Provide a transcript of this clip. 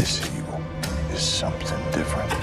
This evil is something different.